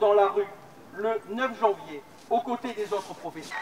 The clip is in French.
dans la rue le 9 janvier aux côtés des autres professeurs.